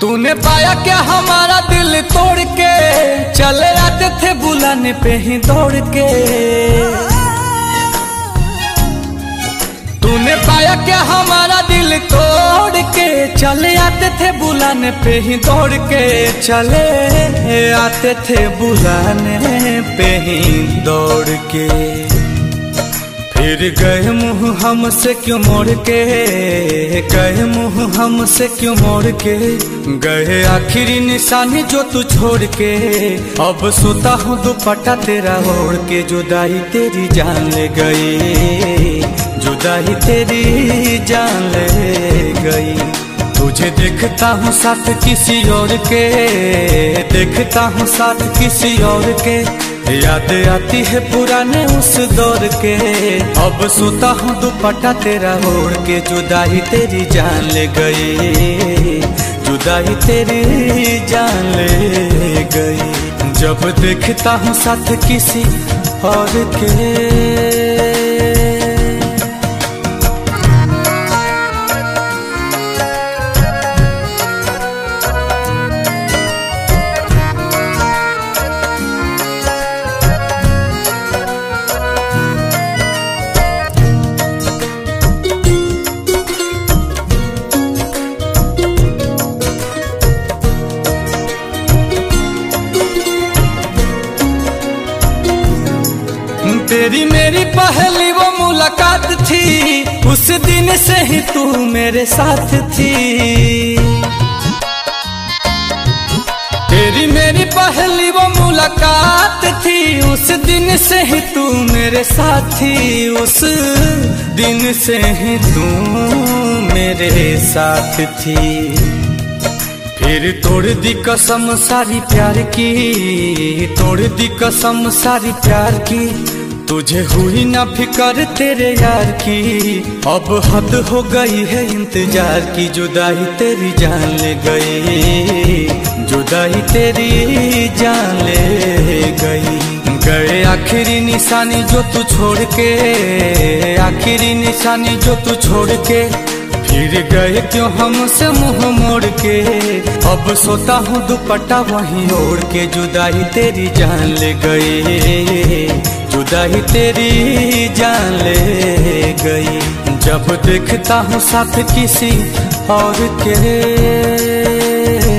तूने पाया क्या हमारा दिल तोड़ के? चले आते थे बुलाने पे ही दौड़ के। तूने पाया क्या हमारा दिल तोड़ के? चले आते थे बुलाने पे ही दौड़ के। चले आते थे बुलाने पे ही दौड़ के। फिर गए मुँह हमसे क्यों मोड़ के? गए मुँह हमसे क्यों मोड़ के? गए आखिरी निशानी जो तू छोड़ के। अब सोता हूँ दुपट्टा तेरा ओढ़ के। जुदाई तेरी जान ले गई। जुदाई तेरी जान ले गई। तुझे देखता हूँ साथ किसी और के। देखता हूँ साथ किसी और के। याद आती है पुराने उस दौर के। अब सोता हूँ दुपट्टा तेरा ओढ़ के। जुदाई तेरी जान ले गई। जुदाई तेरी जान ले गई। जब देखता हूँ साथ किसी और के। तेरी मेरी पहली वो मुलाकात थी। उस दिन से ही तू मेरे साथ थी। तेरी मेरी पहली वो मुलाकात थी। उस दिन से ही तू मेरे साथ उस दिन से ही तू मेरे साथ थी। फिर तोड़ दी कसम सारी प्यार की, तोड़ दी कसम सारी प्यार की। तुझे हुई ना फिकर तेरे यार की। अब हद हो गई है इंतज़ार की, जुदाई तेरी जान ले गई। जुदाई तेरी जान ले गई। गए आखिरी निशानी जो तू छोड़ के, आखिरी निशानी जो तू छोड़ के। फिर गए क्यों हमसे मुँह मोड़ के? अब सोता हूँ दुपट्टा वहीं ओढ़ के। जुदाई तेरी जान ले गई जुदाई तेरी जान ले गई जब देखता हूँ साथ किसी और के।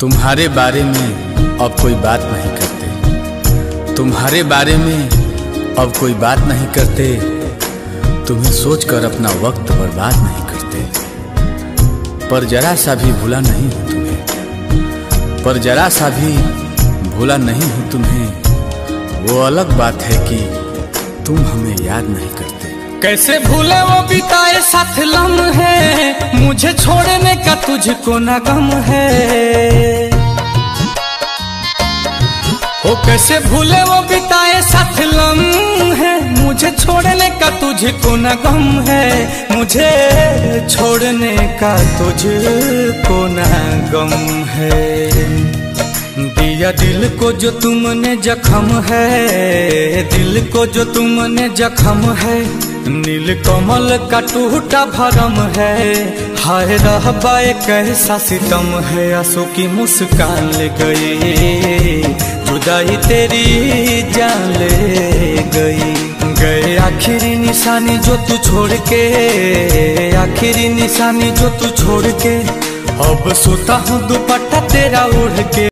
तुम्हारे बारे में अब कोई बात नहीं करते। तुम्हारे बारे में अब कोई बात नहीं करते। तुम्हें सोचकर अपना वक्त बर्बाद नहीं करते। पर जरा सा भी भूला नहीं हूँ तुम्हें। पर जरा सा भी भूला नहीं हूँ तुम्हें। वो अलग बात है कि तुम हमें याद नहीं करते। कैसे भूले वो बिताए साथ लम है मुझे छोड़ने का तुझको न गम है। ओ, कैसे भूले वो बिताए साथ लम है मुझे छोड़ने का तुझको न गम है। मुझे छोड़ने का तुझको न गम है। दिया दिल को जो तुमने जख्म है, दिल को जो तुमने जख्म है। नील कमल का टूटा भरम है। हाय रहबाए कैसा सितम है। आँसू की मुस्कान ले गई। जुदाई तेरी जान ले गई। गए आखिरी निशानी जो तू छोड़ के। आखिरी निशानी जो तू छोड़ के। अब सोता हूँ दुपट्टा तेरा उड़ के।